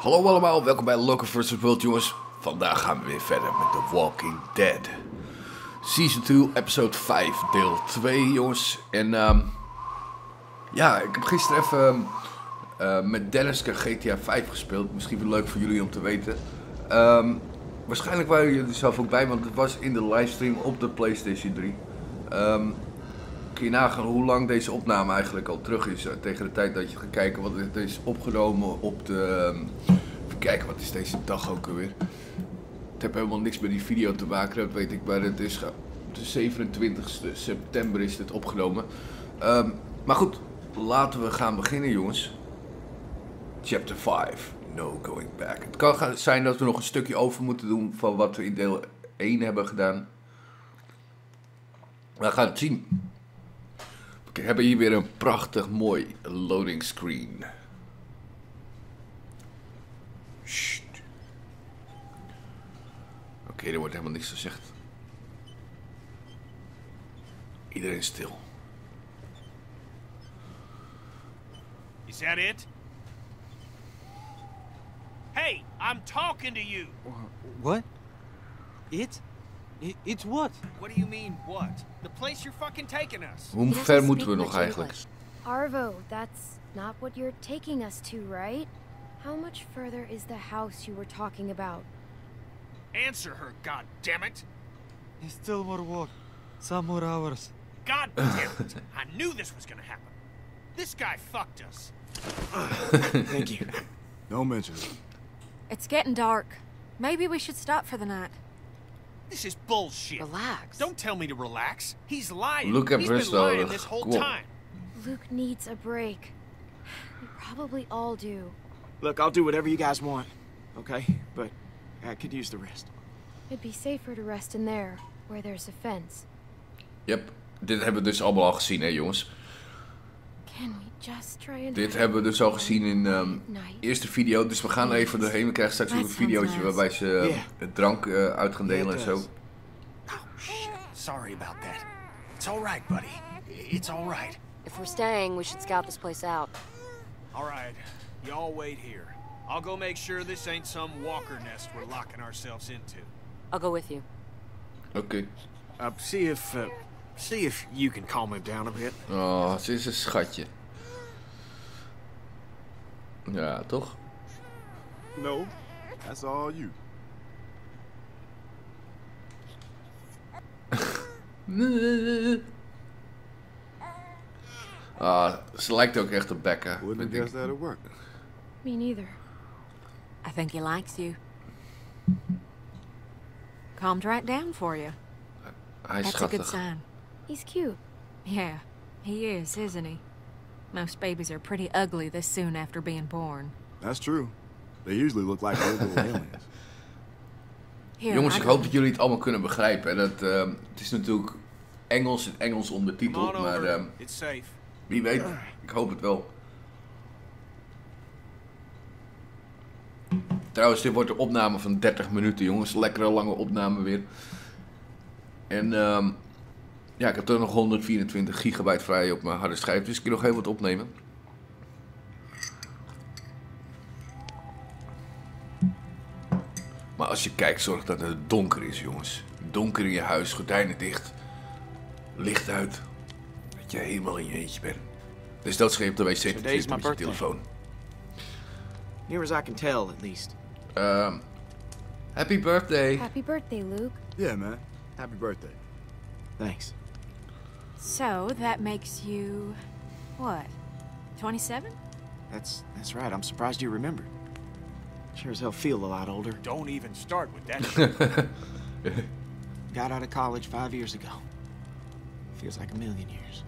Hallo allemaal, welkom bij Local vs. World jongens. Vandaag gaan we weer verder met The Walking Dead. Season 2, episode 5, deel 2 jongens. En ehm ja, ik heb gisteren even eh, met Dennis GTA 5 gespeeld. Misschien wel leuk voor jullie om te weten. Ehm, waarschijnlijk waren jullie er zelf ook bij, want het was in de livestream op de PlayStation 3. Ehm, kun nagaan hoe lang deze opname eigenlijk al terug is. eh, tegen de tijd dat je gaat kijken, want het is opgenomen op de... ehm, even kijken, wat is deze dag ook alweer? Het heeft helemaal niks met die video te maken, dat weet ik. Maar het is de 27 september is dit opgenomen. Ehm, maar goed, laten we gaan beginnen jongens. Chapter 5, No Going Back. Het kan zijn dat we nog een stukje over moeten doen van wat we in deel 1 hebben gedaan. We gaan het zien. We hebben hier weer een prachtig mooi loading screen. Sst. Oké, er wordt helemaal niks gezegd. Iedereen stil. Is that it? Hey, I'm talking to you. What? It? It? It's what? What do you mean, what? The place you're fucking taking us. Hoe He ver moeten we speak nog eigenlijk? Arvo, that's not what you're taking us to, right? How much further is the house you were talking about? Answer her, god damn it! It's still more walk. Some more hours. God damn it! I knew this was gonna happen. This guy fucked us. Thank you. Don't mention it. It's getting dark. Maybe we should stop for the night. This is bullshit. Relax. Don't tell me to relax. He's lying. Look at He's been lying this whole Cool. time. Luke needs a break. We probably all do. Look, I'll do whatever you guys want, okay? But I could use the rest. It'd be safer to rest in there, where there's a fence. Yep, dit hebben we dus allemaal al gezien hè jongens. Dit hebben we dus al gezien in de night? eerste video. Dus we gaan even doorheen. We krijgen straks ook een videootje waarbij ze eh, Yeah. het drank eh, uit gaan delen Yeah, en zo. Oh shit. Sorry about that. It's all right, buddy. It's all right. If we're staying, we should scout this place out. All right. Y'all wait here. I'll go make sure this ain't some walker nest we're locking ourselves into. I'll go with you. Oké. Uh, see if, uh, see if you can calm him down a bit. Oh, ze is een schatje. Ja, toch? No, that's all you. Ah, ze lijkt ook echt op Becca. Wouldn't guessed that'd work. Me neither. I think he likes you. Calmed right down for you. Hij is That's a good sign. He's cute. Yeah, he is, isn't he? Most babies are pretty ugly this soon after being born. That's true. They usually look like little aliens. Here, Jongens, ik hoop dat jullie het allemaal kunnen begrijpen. En dat, ehm, het is natuurlijk Engels en Engels ondertiteld, on maar ehm, safe. wie weet. Ik hoop het wel. Trouwens, dit wordt een opname van 30 minuten, jongens. Lekkere lange opname weer. En ehm, ja, ik heb er nog 124 gigabyte vrij op mijn harde schijf, dus ik kan nog heel wat opnemen. Maar als je kijkt, zorg dat het donker is, jongens. Donker in je huis, gordijnen dicht, licht uit. Dat je helemaal in je eentje bent. Dus dat schreef op de wc te zitten met je telefoon. Near as I can tell, at least. Ehm, happy birthday. Happy birthday, Luke. yeah, man. Happy birthday. Thanks. So that makes you. what? 27? That's that's right. I'm surprised you remembered. Sure as hell feel a lot older. Don't even start with that. Got out of college five years ago. Feels like a million years.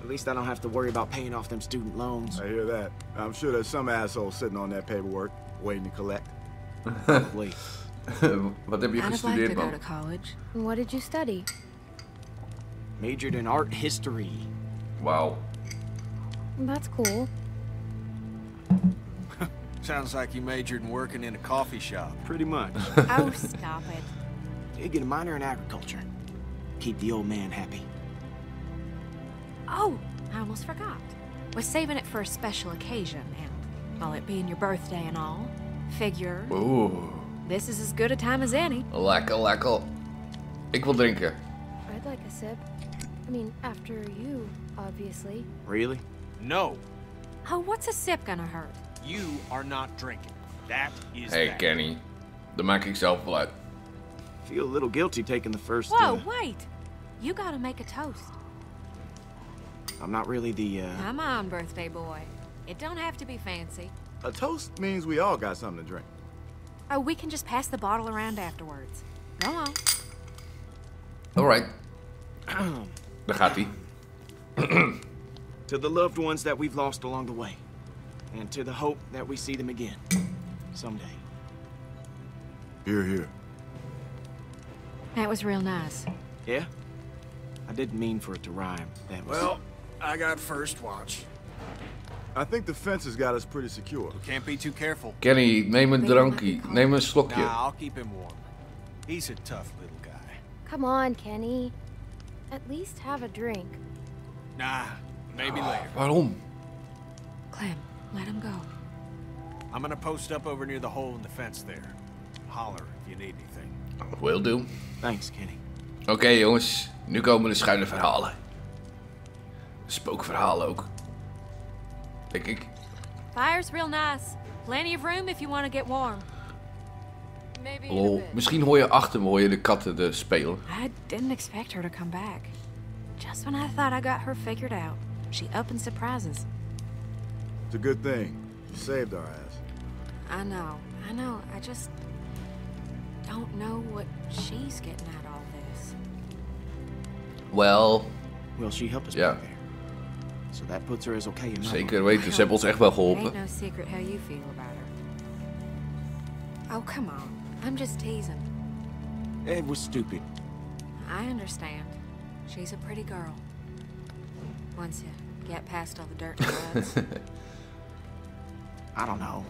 At least I don't have to worry about paying off them student loans. I hear that. I'm sure there's some asshole sitting on that paperwork, waiting to collect. Probably. Wat heb je I'd have liked to go to college. What did you study? Majored in art history. Wow. That's cool. Sounds like you majored in working in a coffee shop. Pretty much. Oh, stop it. Did get a minor in agriculture. Keep the old man happy. Oh, I almost forgot. We're saving it for a special occasion, and Well, it being your birthday and all. Figure, Oeh, this is as good a time as any. lekker, lekker. Ik wil drinken. I'd like a sip. I mean, after you, obviously. Really? No, Oh, what's a sip gonna hurt? you are not drinking. That is Hey that. Kenny, The maak ik zelf wel uit. Feel a little guilty taking the first. Whoa, uh, wait! You gotta make a toast. I'm not really the. uh... Come on, birthday boy. It don't have to be fancy. A toast means we all got something to drink. Oh, we can just pass the bottle around afterwards. Go on. Alright. Daar gaat hij. To the loved ones that we've lost along the way, and to the hope that we see them again someday. Here, here. That was real nice. Yeah? I didn't mean for it to rhyme. That was. Well, I got first watch. I think the fence has got us pretty secure. Can't be too careful. Kenny, neem een drankje. Neem een slokje. Nah, I'll keep him warm. He's a tough little guy. Come on, Kenny. At least have a drink. Nah, maybe ah, later. Waarom? Clem, let him go. I'm gonna post up over near the hole in the fence there. Holler if you need anything. Oh, will do. Thanks, Kenny. Oké jongens, nu komen de schuine verhalen. Spookverhalen ook. Denk ik. Fire's real nice. Plenty of room if you want to get warm. Lol. Misschien hoor je achter me hoor je de katten de spelen. I didn't expect her to come back. Just when I thought I got her figured out, she up and surprises. It's a good thing. You saved our ass. I know, I know. I just don't know what she's getting at all this. Wel, Well, she helped us Yeah. back there. So that puts her as okay in zeker weten. Ze hebben ons echt wel Ain't geholpen. no secret how you feel about her. Oh, come on. I'm just teasing. It was stupid. I understand. She's a pretty girl. Once you get past all the dirt and. I don't know.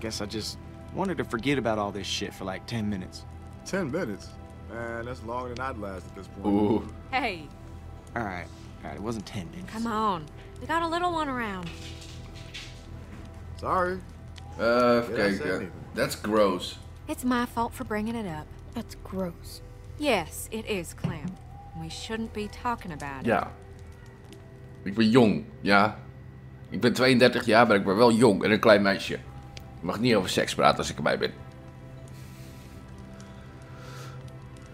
Guess I just wanted to forget about all this shit for like 10 minutes. Ten minutes? Man, that's longer than I'd last at this point. Oeh. hey, All right. All right, it wasn't 10 minutes. come on. We got a little one around. Sorry. Even Did I say kijken. anything? That's gross. It's my fault for bringing it up. That's gross. Yes, it is, Clem. We shouldn't be talking about it. Ja. Ik ben jong, ja. Ik ben 32 jaar, maar ik ben wel jong en een klein meisje. Je mag niet over seks praten als ik erbij ben.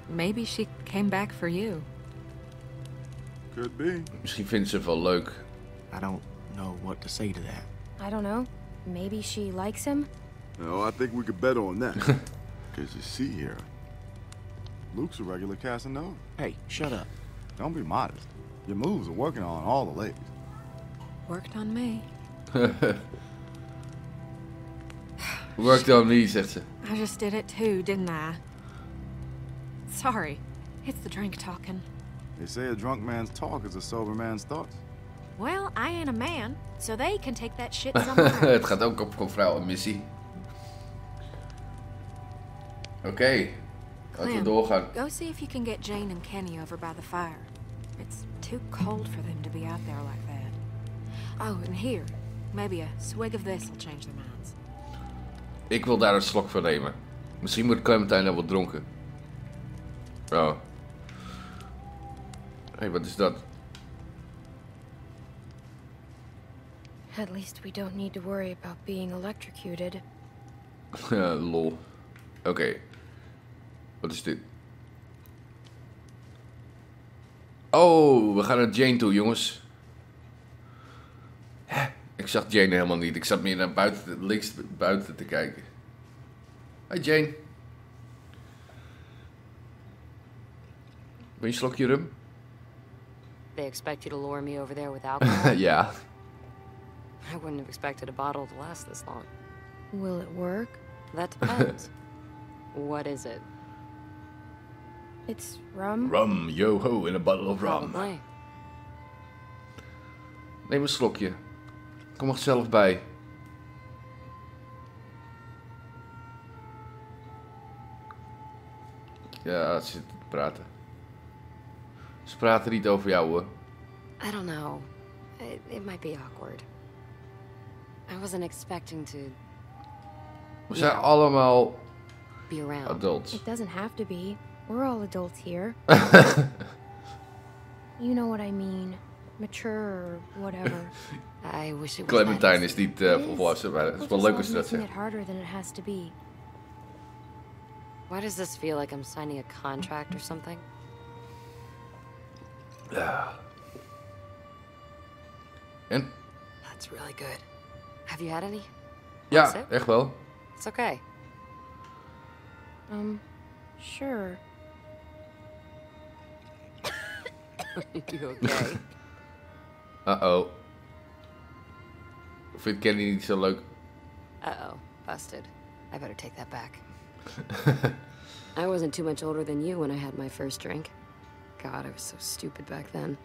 Maybe she came back for you. Could be. Misschien vindt ze het wel leuk. I don't know what to say to that. I don't know. Maybe she likes him? No, I think we could bet on that. Because you see here, Luke's a regular Casanova. Hey, shut up. Don't be modest. Your moves are working on all the ladies. Worked on me. Worked on me, zegt ze. I just did it too, didn't I? Sorry. It's the drink talking. They say a drunk man's talk is a sober man's thoughts. Well, I ain't a man, so they can take that shit somewhere else. het gaat ook op voor vrouwenmissie. Oké, laten we doorgaan. Go see if you can get Jane and Kenny over by the fire. It's too cold for them to be out there like that. Oh, and here, maybe a swig of this will change their minds. Ik wil daar een slok van nemen. Misschien moet Clementine dan wat dronken. Oh. Hé, hey, wat is dat? At least we don't need to worry about being electrocuted. Lol. Oké. Wat is dit? Oh, we gaan naar Jane toe, jongens. Hè? Ik zag Jane helemaal niet. Ik zat meer naar buiten, links buiten te kijken. Hi Jane. Wil je een slokje rum? They expect you to lure me over there with alcohol? ja. I wouldn't have expected a bottle to last this long. Will it work? That depends. what is it? It's rum? Rum, yo ho, in a bottle of rum. Probably. Neem een slokje. Kom er zelf bij. Ja, ze zitten te praten. Ze praten niet over jou hoor. I don't know. It, it might be awkward. I wasn't expecting to We zijn allemaal be around. adults. It doesn't have to be. We're all adults here. you know what I mean. Mature or whatever. I wish it was Clementine that is easy. niet eh, It is. volwassen, maar het is We're wel just leuk all als je dat making zegt. harder than it has to be. Why does this feel like I'm signing a contract or something? En? That's really good. Have you had any? Ja, echt wel. It's okay. Um, sure. you okay? Uh-oh. Vindt Kenny niet zo leuk? Uh-oh. Busted. I better take that back. I wasn't too much older than you when I had my first drink. God, I was so stupid back then.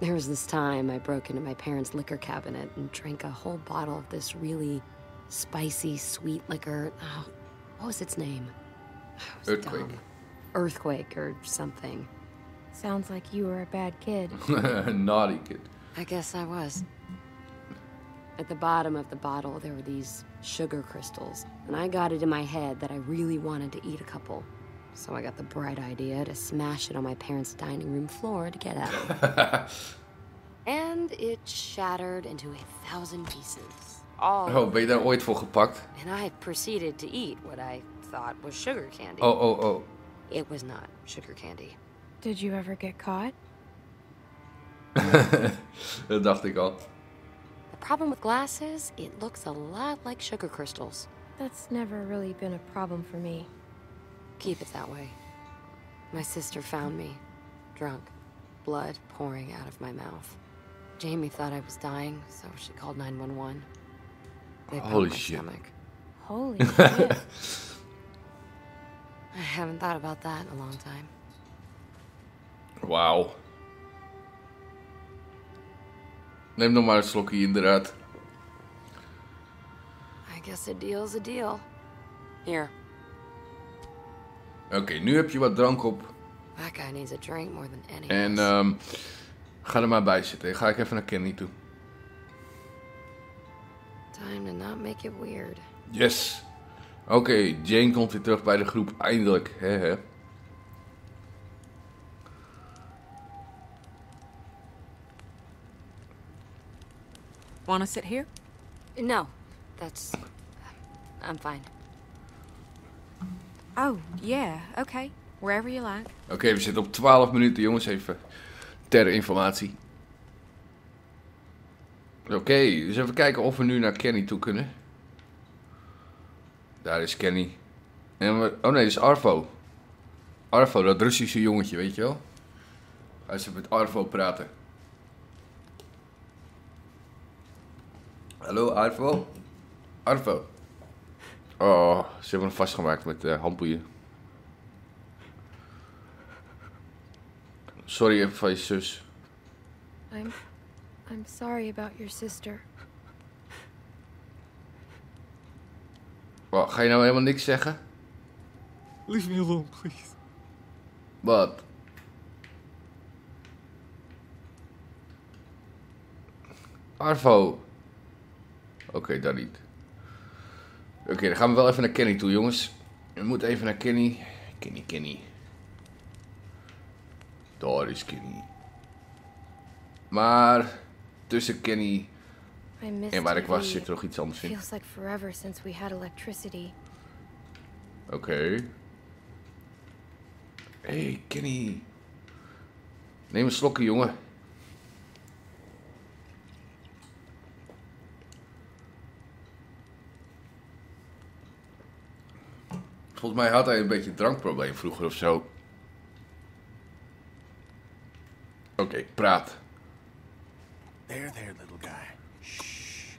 There was this time I broke into my parents' liquor cabinet and drank a whole bottle of this really spicy, sweet liquor. Oh, what was its name? Was Earthquake. dumb. Earthquake or something. Sounds like you were a bad kid. Naughty kid. I guess I was. At the bottom of the bottle, there were these sugar crystals, and I got it in my head that I really wanted to eat a couple. So I got the bright idea to smash it on my parents' dining room floor to get at it. and it shattered into a thousand pieces. Oh, All Oh, ben je daar ooit voor gepakt? and I proceeded to eat what I thought was sugar candy. Oh, oh, oh. It was not sugar candy. Did you ever get caught? Dat dacht ik al. The problem with glass is it looks a lot like sugar crystals. That's never really been a problem for me. Keep it that way. My sister found me, drunk, blood pouring out of my mouth. Jamie thought I was dying, so she called 911. They Holy my shit. stomach. Holy shit. I haven't thought about that in a long time. Wauw. Neem nog maar een slokje inderdaad. I guess a deal's a deal. Here, Oké, nu heb je wat drank op. that guy needs a drink more than any En ehm ga er maar bij zitten. Ga ik even naar Kenny toe. Time to not make it weird. Yes. Oké, Jane komt weer terug bij de groep. Eindelijk. Hè, hè. Want to sit here? No, that's. I'm fine. Oh, yeah, okay. Wherever you like. Oké, we zitten op 12 minuten, jongens. Even ter informatie. Oké, dus even kijken of we nu naar Kenny toe kunnen. Daar is Kenny. En we, oh nee, dat is Arvo. Arvo, dat Russische jongetje, weet je wel? Ga eens even met Arvo praten. Hallo, Arvo? Arvo. Oh, ze hebben hem vastgemaakt met eh, handboeien. Sorry even van je zus. I'm I'm sorry about your sister. Wat, ga je nou helemaal niks zeggen? Leave me alone, please. Wat? Arvo. Oké, dan niet. Oké, dan gaan we wel even naar Kenny toe, jongens. We moeten even naar Kenny. Kenny, Kenny. Daar is Kenny. Maar tussen Kenny en waar ik was zit er nog iets anders in. Feels like forever since we had electricity. Oké. hey, Kenny. Neem een slokje, jongen. Volgens mij had hij een beetje een drankprobleem vroeger of zo. Oké, praat. There, there, little guy. Shh.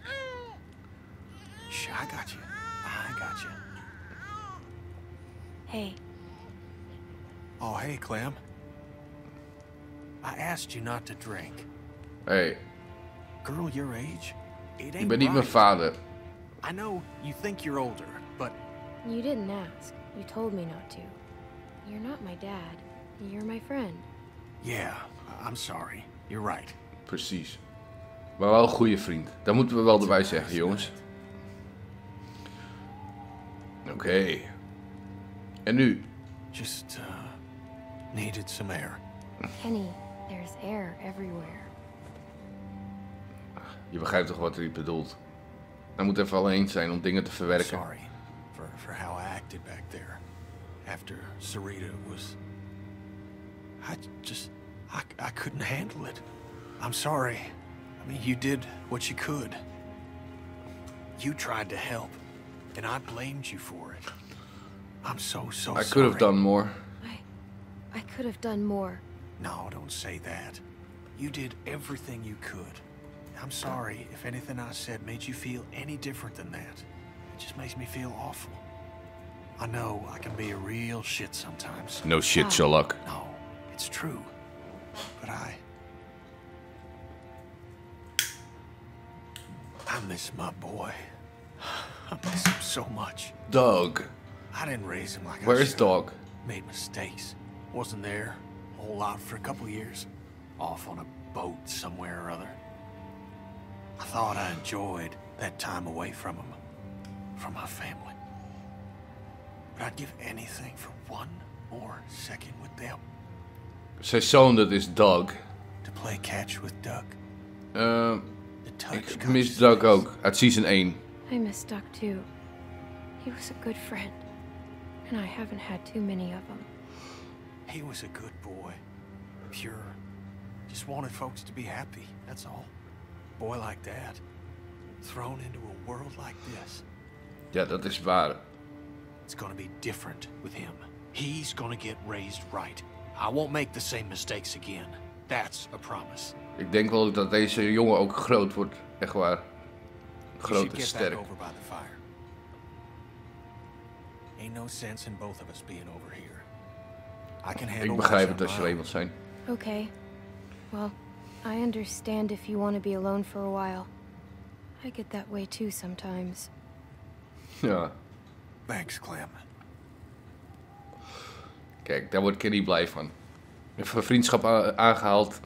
Shh, I got you. I got you. Hey, Oh, hey, Clem. I asked you not to drink. hey, Girl your age? It ik ain't ben niet mijn vader. I know you think you're older, you didn't ask. You told me not to. You're not my dad. You're my friend. yeah, I'm sorry. You're right. Precies. Maar wel een goede vriend. Dat moeten we wel erbij zeggen, jongens. Oké. En nu? Just, uh, needed some air. Kenny, there's air everywhere. Je begrijpt toch wat hij bedoelt? Hij moet even alleen zijn om dingen te verwerken. Sorry for, for how I acted back there. After Sarita was... I just... I, I couldn't handle it. I'm sorry. I mean, you did what you could. You tried to help, and I blamed you for it. I'm so, so sorry. I could have done more. I... I could have done more. No, don't say that. You did everything you could. I'm sorry if anything I said made you feel any different than that. It just makes me feel awful. I know I can be a real shit sometimes. No shit, Sherlock. No, it's true. But I. I miss my boy. I miss him so much. Dog. I didn't raise him like I Where is should. Dog? Made mistakes. Wasn't there a whole lot for a couple years. Off on a boat somewhere or other. I thought I enjoyed that time away from him. From my family. But I'd give anything for one more second with them. Zijn zoon, dat is Doug. To play catch with Doug. Uh, the touch ik got mis his Doug face. ook. Uit season 1. I miss Duck too. He was a good friend. And I haven't had too many of them. He was a good boy. Pure. Just wanted folks to be happy, that's all. Boy like that. Thrown into a world like this. Ja, dat is waar. It's gonna be different with him. He's gonna get raised right. I won't make the same mistakes again. That's a promise. Ik denk wel dat deze jongen ook groot wordt. Echt waar. You Groot should en get sterk. that over by the fire. Ain't no sense in both of us being over here. I can handle Ik begrijp what's het als je on my alleen wilt zijn. Okay. Well, I understand if you want to be alone for a while. I get that way too sometimes. Ja. Thanks, Clem. Kijk, daar wordt Kenny blij van. Even vriendschap aangehaald.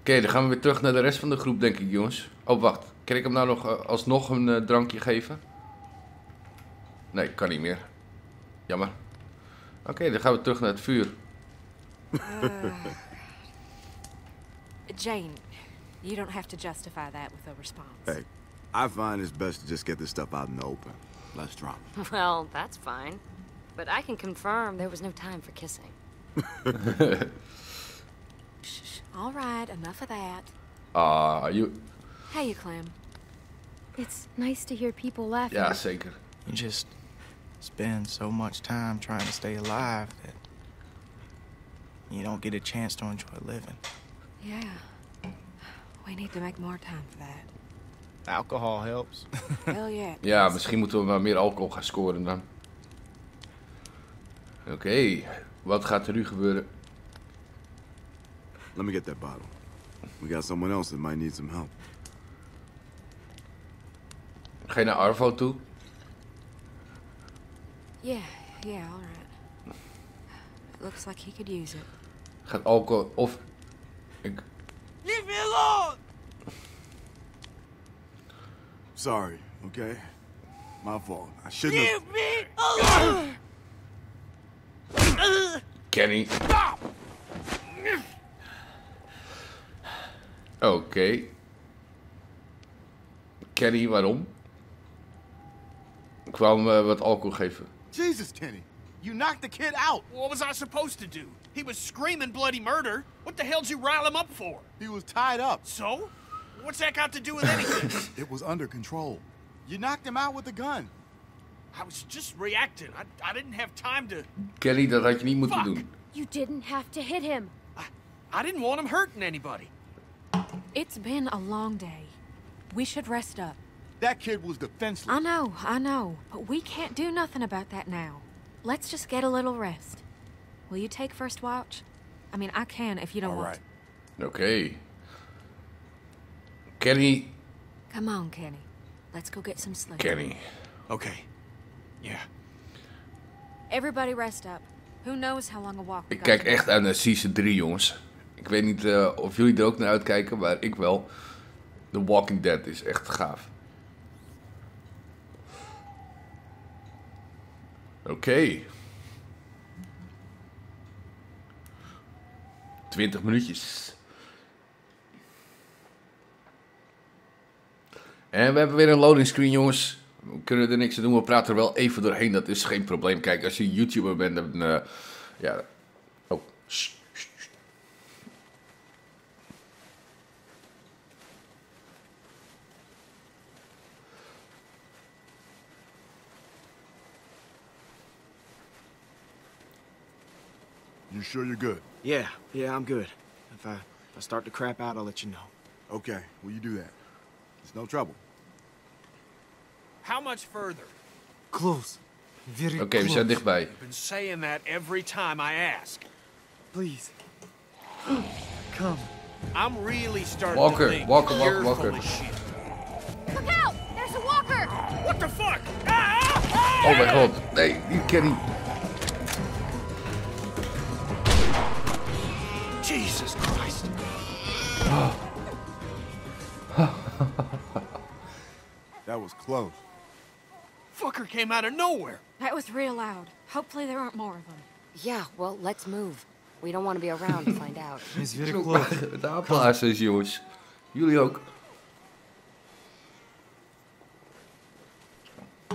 Oké, dan gaan we weer terug naar de rest van de groep, denk ik, jongens. Oh, wacht. Kan ik hem nou nog eh, alsnog een eh, drankje geven? Nee, kan niet meer. Jammer. Oké, dan gaan we terug naar het vuur. Jane, you don't have to justify that with a response. Hey, I find it's best to just get this stuff out in the open. Less drama. Well, that's fine. But I can confirm there was no time for kissing. Shh, shh. All right, enough of that. Ah, you... Hey, you, Clem. It's nice to hear people laughing. Ja, zeker. You just spend so much time trying to stay alive that you don't get a chance to enjoy living. Yeah. We need to make more time for that. Alcohol helps. Hell yeah. Ja, misschien moeten we maar meer alcohol gaan scoren dan. Oké, wat gaat er nu gebeuren? Let me get that bottle. We got someone else that might need some help. Ga je naar Arvo toe? Yeah, yeah, all right. It looks like he could use it. Gaat alcohol of... Ik... Sorry, okay? My fault. I shouldn't have. Kenny. Okay, Kenny, waarom? Ik wou hem eh, wat alcohol geven. Jesus, Kenny. You knocked the kid out. What was I supposed to do? He was screaming bloody murder. What the hell'd you rile him up for? He was tied up. So? What's that got to do with anything? It was under control. You knocked him out with the gun. I was just reacting. I, I didn't have time to. Kenny, dat had je niet moeten Fuck. doen. You didn't have to hit him. I, I didn't want him hurting anybody. It's been a long day. We should rest up. That kid was defenseless. I know, I know, but we can't do nothing about that now. Let's just get a little rest. Will you take first watch? I mean, I can if you don't All want right. Oké. Kenny. Come on, Kenny. Let's go get some sleep. Kenny. Okay. Yeah. Everybody rest up. Who knows how long a walk we Ik kijk echt uit naar season 3, jongens. Ik weet niet eh, of jullie er ook naar uitkijken, maar ik wel. The Walking Dead is echt gaaf. Oké. 20 minuutjes. En we hebben weer een loading screen, jongens. We kunnen er niks aan doen. We praten er wel even doorheen. Dat is geen probleem. Kijk, als je YouTuber bent, dan... eh, ja. Oh. Sst, sst, sst. You sure you're good? Yeah, yeah, I'm good. If I, if I start to crap out, I'll let you know. Okay, well, you do that. It's no trouble. How much further? Close. Very Oké, we close. zijn dichtbij. You've been saying that every time I ask. Please. Come. I'm really starting Walker, to think Walker, Walker, you're Walker. full of shit. Look out! There's a walker! What the fuck? Ah! Oh my god. Nee, die Kenny. Jesus close. Fucker came out of nowhere. That was real loud. Hopefully there aren't more of them. Yeah, well, let's move. We don't want to be around to find out. It's very close. De aanblazers, jongens. Jullie ook.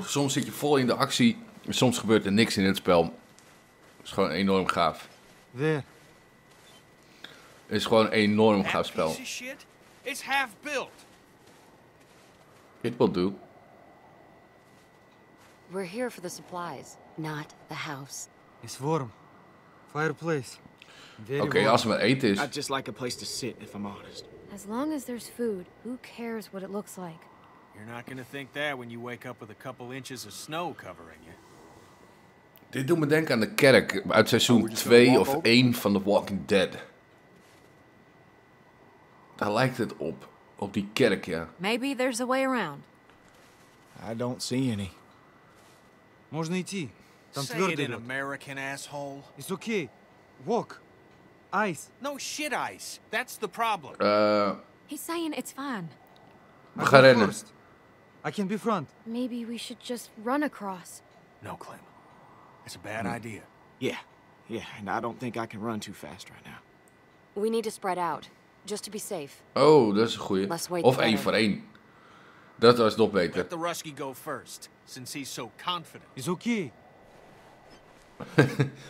Soms zit je vol in de actie. Soms gebeurt er niks in het spel. Het is gewoon enorm gaaf. There. Het is gewoon een enorm gaaf spel. piece of shit? It's half built. It will do. We're here for the supplies, not the house. It's warm. Fireplace. Very Oké, warm. als er maar eten is. I'd just like a place to sit, if I'm honest. As long as there's food, who cares what it looks like? You're not gonna think that when you wake up with a couple inches of snow covering you. Dit doet me denken aan de kerk uit seizoen 2 of 1 van The Walking Dead. Daar lijkt het op. Op die kerk, ja. Maybe there's a way around. I don't see any. Можно идти. Там Say it твердый in лед. American, asshole. It's okay. Walk. Ice. No shit ice. That's the problem. Eh, He's saying it's fine. we I gaan go rennen. first. I can be front. Maybe we should just run across. No, Clem. It's a bad Hmm. idea. Yeah, yeah, and I don't think I can run too fast right now. We need to spread out, just to be safe. Oh, dat is een goeie. Let's wait Of there. één voor één. Dat was nog beter. Let the Rusky go first, Since he's so confident. It's okay.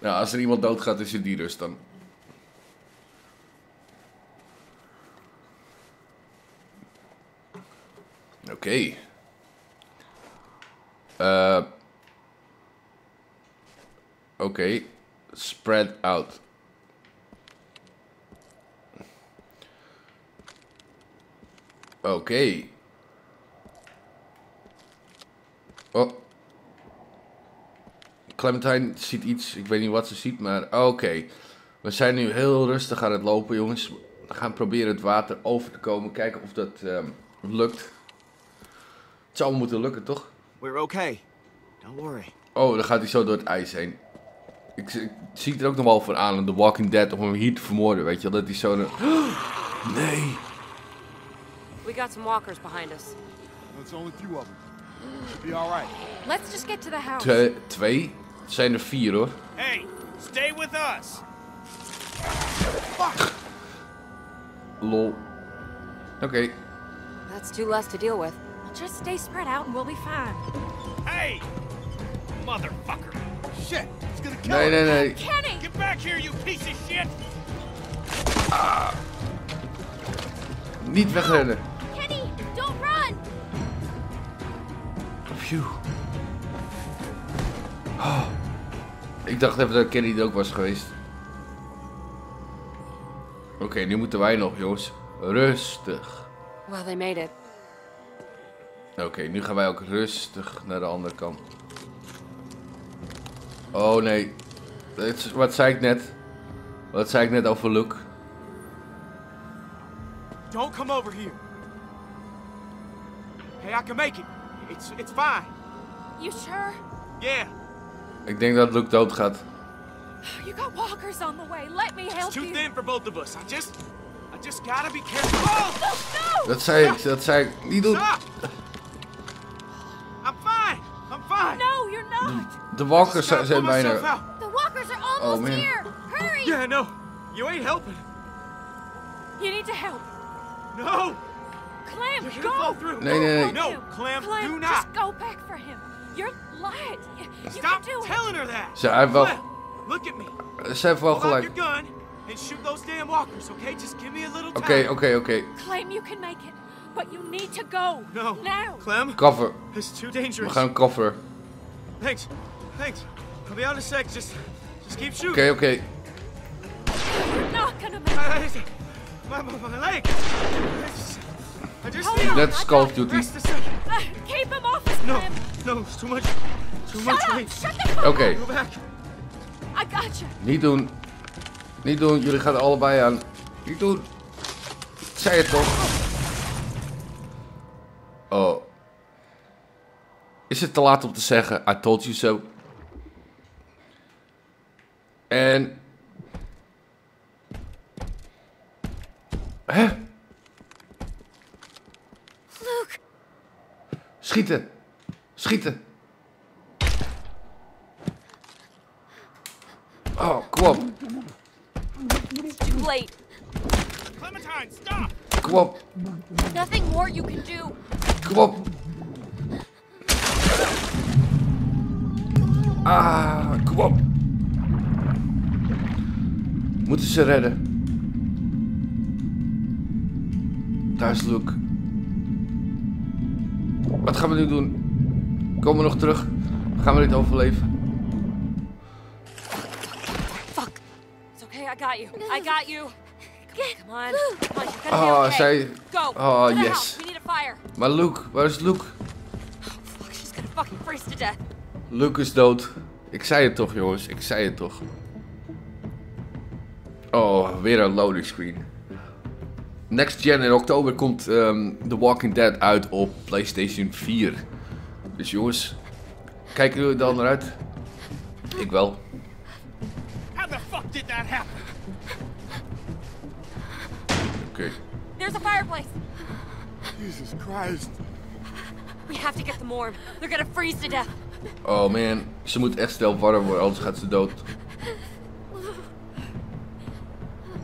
Ja, als er iemand doodgaat, is het die rust dan. Oké. Eh, Oké. Spread out. Oké. Oh. Clementine ziet iets. Ik weet niet wat ze ziet, maar oké. We zijn nu heel rustig aan het lopen, jongens. We gaan proberen het water over te komen. Kijken of dat ehm, lukt. Het zou moeten lukken, toch? We're okay. Don't worry. Oh, dan gaat hij zo door het ijs heen. Ik, ik zie er ook nog wel voor aan, The Walking Dead, om hem hier te vermoorden, weet je wel. Dat hij zo... Nee. We got some walkers behind us. It's only a few of them. Be all right. Let's just get to the house. Twee, twee? Het zijn er vier, hoor. Hey, stay with us. Lol. Oké. That's two less to deal with. Just stay spread out and we'll be fine. Hey, motherfucker. Shit, it's gonna kill Nee, nee, nee. Kenny! Get back here, you piece of shit. Niet wegrennen. Phew. Oh. Ik dacht even dat Kenny er ook was geweest. Oké, nu moeten wij nog, jongens. Rustig. Well, they made it. Oké, nu gaan wij ook rustig naar de andere kant. Oh nee. Wat zei ik net? Wat zei ik net over Luke? Don't come over here. Hey, I can make it. It's it's fine. You sure? Yeah. Ik denk dat Luke doodgaat. You got walkers on the way. Let me help It's too you. thin for both of us. I just, I just gotta be careful. Oh, Dat zei ik, dat zei ik. Niet doen. stop! I'm fine. I'm fine. No, you're not. De walkers zijn myself bijna... The walkers are almost Oh, man. here. Hurry. Yeah, no, you ain't helping. You need to help. No, you're gonna go. fall through. Nee, nee, nee. No, Clem, Clem, do just not. go back for him. You're light. You, Stop can do it. telling her that. Ze heeft wel, Clem, look at me. ze heeft wel gelijk. your gun and shoot those damn walkers, okay? Just give me a little time. Oké, oké, oké. Clem, you can make it. But you need to go. No. Now. Clem, Cover. it's too We dangerous. gaan cover. Thanks, thanks. I'll be out in a sec. Just, just keep shooting. oké. You're not gonna make it. My, my, my leg. I That's Call of Duty. Uh, keep him off us, No, no, it's too much. Too much weight. Oké, Go back. I got you. niet doen. Niet doen, jullie gaan er allebei aan. Niet doen. Ik zei het toch? Oh. Is het te laat om te zeggen, I told you so? En... Hè? Schieten! Schieten! Oh, kom op. It's too late. Clementine, stop! Kom op. Nothing more you can do. Kom op. Ah, kom op. Moeten ze redden. Daar is Luke. Wat gaan we nu doen? Komen we nog terug? Gaan we dit overleven? Fuck. It's okay. I got you. I got you. Come on. Come Oh, okay. zij... Go. Oh, yes. house. We need a fire. Maar Luke, waar is Luke? Fuck. She's gonna fucking freeze to death. Luke is dood. Ik zei het toch, jongens. Ik zei het toch. Oh, weer een loading screen. Next Gen in oktober komt ehm, The Walking Dead uit op PlayStation 4. Dus jongens, kijken jullie dan eruit? Ik wel. How the fuck did that happen? Oké. There's a fireplace. Jesus Christ. We have to get the morgue. They're gonna freeze to death. Oh man, ze moet echt snel warm worden, anders gaat ze dood.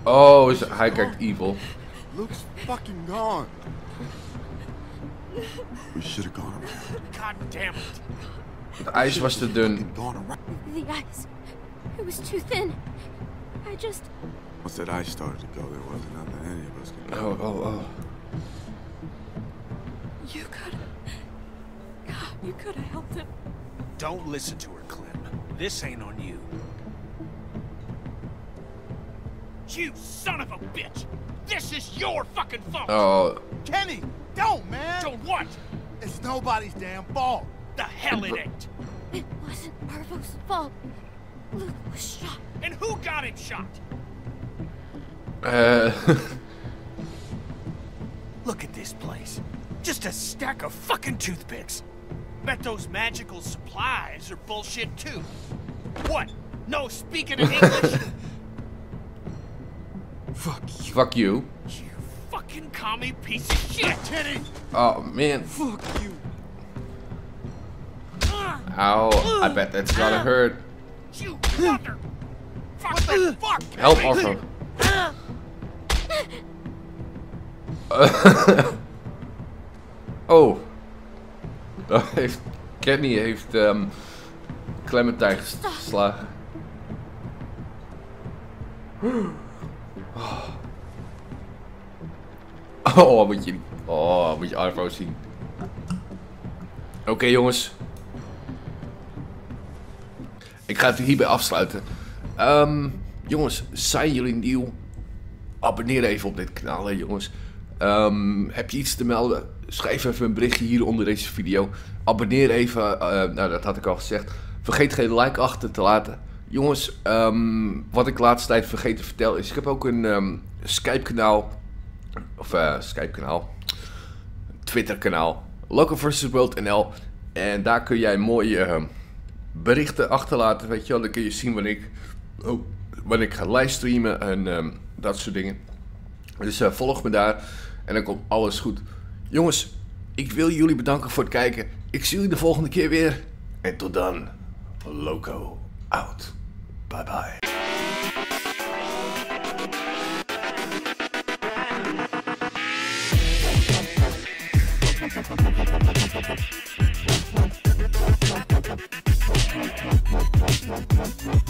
Oh, hij kijkt evil. Luke's fucking gone. We should have gone around. God damn it. Het ijs was te dun. Gone around. The ice. It was too thin. I just. Once that ice started to go, there wasn't nothing any of us could do. Oh, oh, oh. You could. God, you could have helped him. Don't listen to her, Clem. This ain't on you. You son of a bitch. This is your fucking fault. Oh, Kenny, don't, man. Don't what? It's nobody's damn fault. The hell it ain't. It wasn't Arvo's fault. Luke was shot. And who got him shot? eh. Look at this place. Just a stack of fucking toothpicks. Bet those magical supplies are bullshit too. What? No speaking in English? Fuck you. Fuck you. you fucking commie piece of shit. Kenny. Oh man. Fuck you. Ow. I bet that's gonna hurt. You mother. Fuck the fuck. Help Kenny. Arthur. oh. Heeft, Kenny heeft ehm Clementine ges- geslagen. Oh, moet je, oh, moet je Arvo zien. Oké jongens. Ik ga het hierbij afsluiten. Ehm, jongens, zijn jullie nieuw? Abonneer even op dit kanaal, hè, jongens. Ehm, heb je iets te melden? Schrijf even een berichtje hier onder deze video. Abonneer even. eh, nou, dat had ik al gezegd. Vergeet geen like achter te laten. Jongens, ehm, wat ik laatste tijd vergeten te vertellen is... Ik heb ook een Skype-kanaal. Of eh Skype-kanaal. Twitter-kanaal. Local vs. World NL. En daar kun jij mooie ehm, berichten achterlaten. Weet je dan kun je zien wanneer ik oh, wanneer ik ga livestreamen en ehm, dat soort dingen. Dus eh, volg me daar en dan komt alles goed. Jongens, ik wil jullie bedanken voor het kijken. Ik zie jullie de volgende keer weer. En tot dan, Loco out. Bye bye. Thank you.